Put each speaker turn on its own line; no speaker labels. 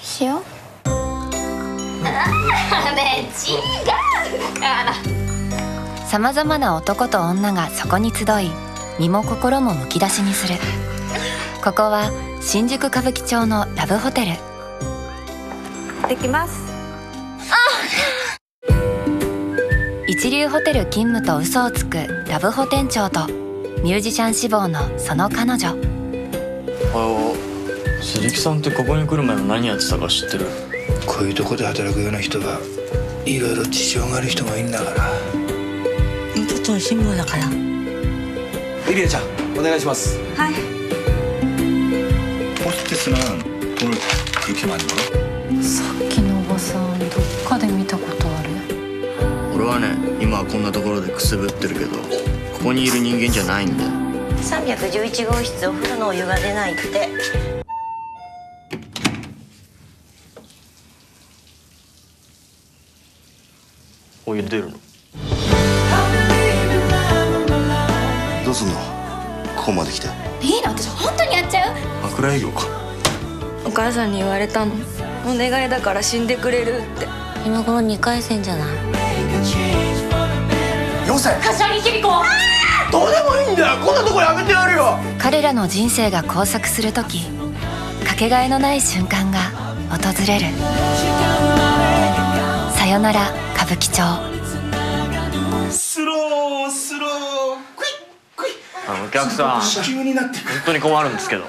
しよう。
ね違うから。
さまざまな男と女がそこに集い身も心もむき出しにする。ここは新宿歌舞伎町のラブホテル。
できます。
一流ホテル勤務と嘘をつくラブホ店長とミュージシャン志望のその彼女。
あ鈴木さんってここに来る前も何やってたか知ってる？
こういうとこで働くような人はいろいろ事情がある人がいいんだから。
ちょっと辛抱だから。
リリアちゃんお願いします。
はい。
ホステスなんこれ決まりの
さっきのおばさんどっかで見たことある。
俺はね今はこんなところでくすぶってるけどここにいる人間じゃないんだよ。
311号室お風呂のお湯が出ないって
お湯出るの。
どうすんの？ここまで来て。
いいの？私本当にやっちゃう？
枕営業か。
お母さんに言われたの。お願いだから死んでくれるって。
今頃2回戦じゃない？
よせ
柏木由美子。
どうでもいいんだよ。こんなとこやめてやるよ。
彼らの人生が交錯する時かけがえのない瞬間が訪れる。さよなら歌舞伎町
スロースロークイックイッ
あのお客さん。
急になってく
本当に困るんですけど